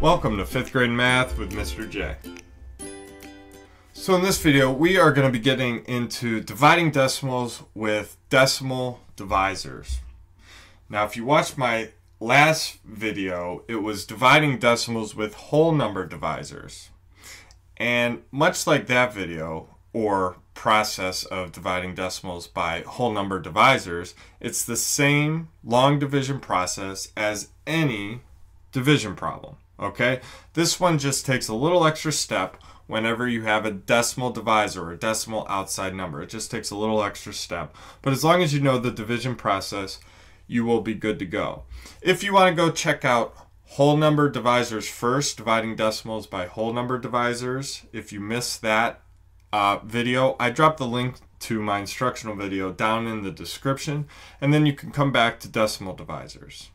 Welcome to 5th grade math with Mr. J. So in this video we are going to be getting into dividing decimals with decimal divisors. Now if you watched my last video it was dividing decimals with whole number divisors. And much like that video or process of dividing decimals by whole number divisors, it's the same long division process as any division problem. Okay, this one just takes a little extra step whenever you have a decimal divisor or a decimal outside number. It just takes a little extra step. But as long as you know the division process, you will be good to go. If you want to go check out whole number divisors first, dividing decimals by whole number divisors, if you missed that uh, video, I dropped the link to my instructional video down in the description, and then you can come back to decimal divisors.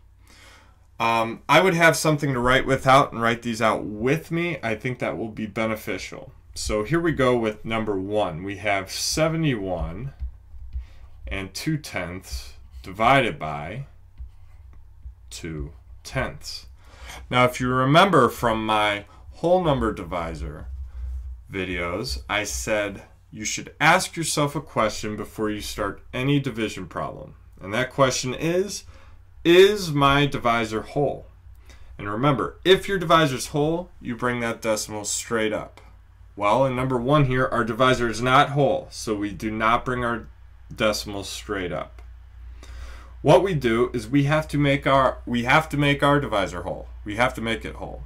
Um, I would have something to write without and write these out with me. I think that will be beneficial. So here we go with number one. We have 71 and 2 tenths divided by 2 tenths. Now if you remember from my whole number divisor videos, I said you should ask yourself a question before you start any division problem. And that question is, is my divisor whole? And remember, if your divisor is whole, you bring that decimal straight up. Well, in number one here, our divisor is not whole, so we do not bring our decimal straight up. What we do is we have to make our we have to make our divisor whole. We have to make it whole.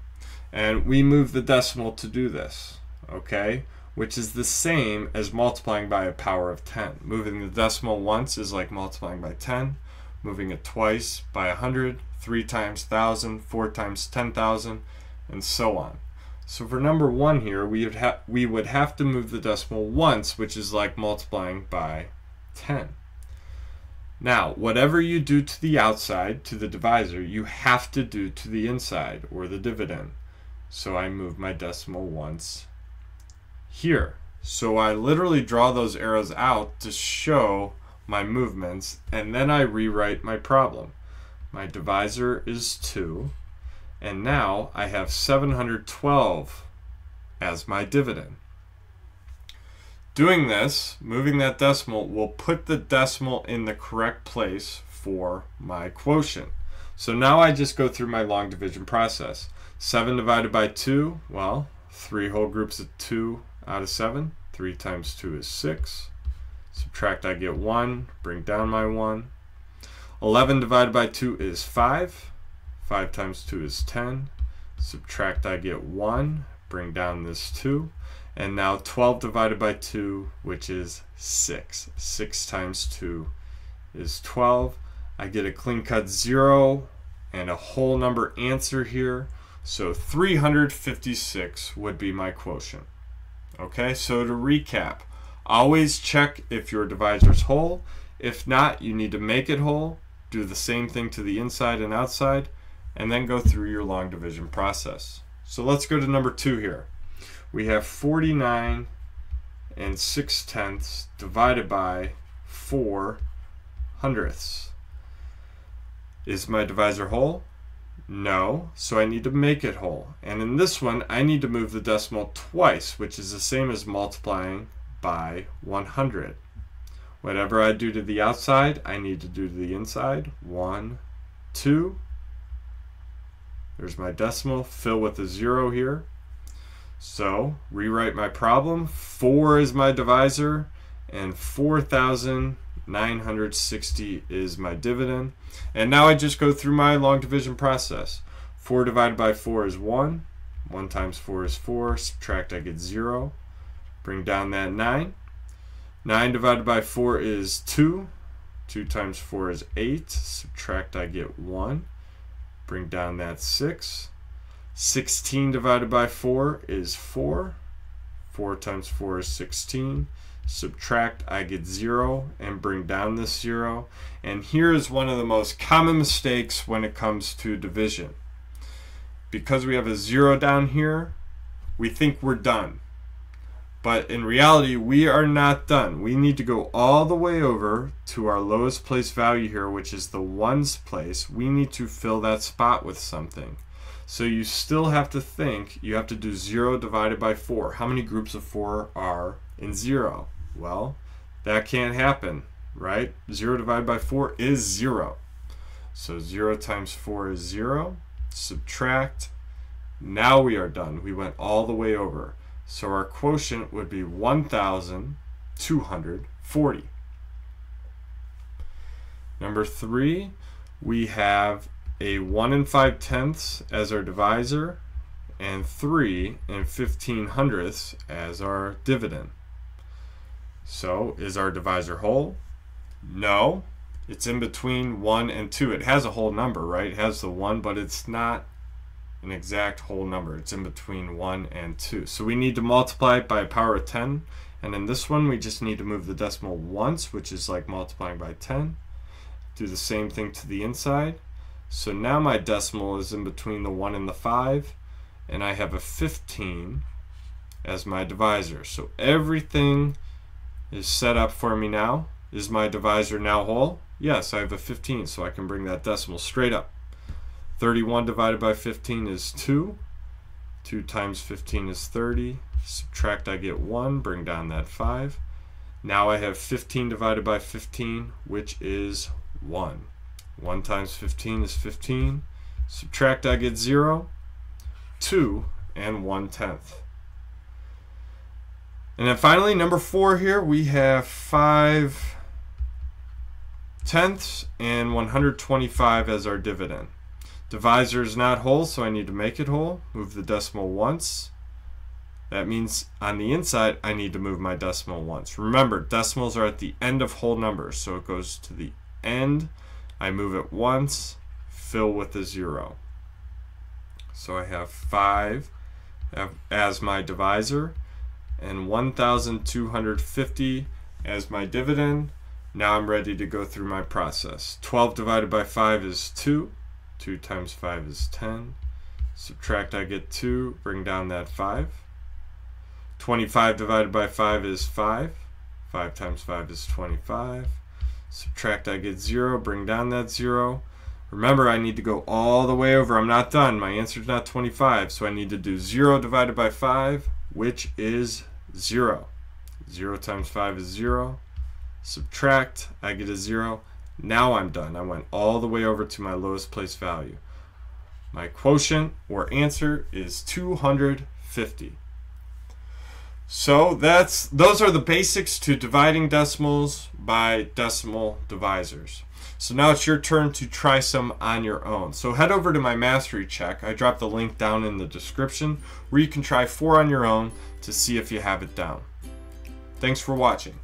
And we move the decimal to do this, okay? Which is the same as multiplying by a power of 10. Moving the decimal once is like multiplying by 10 moving it twice by 100, three times 1,000, four times 10,000, and so on. So for number one here, we would, ha we would have to move the decimal once, which is like multiplying by 10. Now, whatever you do to the outside, to the divisor, you have to do to the inside, or the dividend. So I move my decimal once here. So I literally draw those arrows out to show my movements, and then I rewrite my problem. My divisor is 2, and now I have 712 as my dividend. Doing this, moving that decimal, will put the decimal in the correct place for my quotient. So now I just go through my long division process. 7 divided by 2, well, 3 whole groups of 2 out of 7. 3 times 2 is 6. Subtract, I get 1. Bring down my 1. 11 divided by 2 is 5. 5 times 2 is 10. Subtract, I get 1. Bring down this 2. And now 12 divided by 2, which is 6. 6 times 2 is 12. I get a clean cut 0 and a whole number answer here. So 356 would be my quotient. Okay, so to recap, Always check if your divisor is whole. If not, you need to make it whole, do the same thing to the inside and outside, and then go through your long division process. So let's go to number two here. We have 49 and 6 tenths divided by 4 hundredths. Is my divisor whole? No, so I need to make it whole. And in this one, I need to move the decimal twice, which is the same as multiplying by 100. Whatever I do to the outside, I need to do to the inside. 1, 2. There's my decimal. Fill with a 0 here. So, rewrite my problem. 4 is my divisor, and 4,960 is my dividend. And now I just go through my long division process. 4 divided by 4 is 1. 1 times 4 is 4. Subtract, I get 0. Bring down that 9. 9 divided by 4 is 2. 2 times 4 is 8. Subtract, I get 1. Bring down that 6. 16 divided by 4 is 4. 4 times 4 is 16. Subtract, I get 0, and bring down this 0. And here is one of the most common mistakes when it comes to division. Because we have a 0 down here, we think we're done. But in reality, we are not done. We need to go all the way over to our lowest place value here, which is the ones place. We need to fill that spot with something. So you still have to think, you have to do 0 divided by 4. How many groups of 4 are in 0? Well, that can't happen, right? 0 divided by 4 is 0. So 0 times 4 is 0. Subtract. Now we are done. We went all the way over. So our quotient would be 1,240. Number 3, we have a 1 and 5 tenths as our divisor and 3 and 15 hundredths as our dividend. So is our divisor whole? No. It's in between 1 and 2. It has a whole number, right? It has the 1, but it's not an exact whole number. It's in between 1 and 2. So we need to multiply it by a power of 10. And in this one, we just need to move the decimal once, which is like multiplying by 10. Do the same thing to the inside. So now my decimal is in between the 1 and the 5, and I have a 15 as my divisor. So everything is set up for me now. Is my divisor now whole? Yes, I have a 15, so I can bring that decimal straight up. 31 divided by 15 is 2. 2 times 15 is 30. Subtract, I get 1. Bring down that 5. Now I have 15 divided by 15, which is 1. 1 times 15 is 15. Subtract, I get 0. 2 and 1 tenth. And then finally, number 4 here, we have 5 tenths and 125 as our dividend. Divisor is not whole, so I need to make it whole. Move the decimal once. That means on the inside, I need to move my decimal once. Remember, decimals are at the end of whole numbers, so it goes to the end. I move it once, fill with a zero. So I have 5 as my divisor and 1,250 as my dividend. Now I'm ready to go through my process. 12 divided by 5 is 2. 2 times 5 is 10. Subtract, I get 2. Bring down that 5. 25 divided by 5 is 5. 5 times 5 is 25. Subtract, I get 0. Bring down that 0. Remember, I need to go all the way over. I'm not done. My answer is not 25, so I need to do 0 divided by 5, which is 0. 0 times 5 is 0. Subtract, I get a 0. Now I'm done. I went all the way over to my lowest place value. My quotient or answer is 250. So that's those are the basics to dividing decimals by decimal divisors. So now it's your turn to try some on your own. So head over to my mastery check. I dropped the link down in the description where you can try four on your own to see if you have it down. Thanks for watching.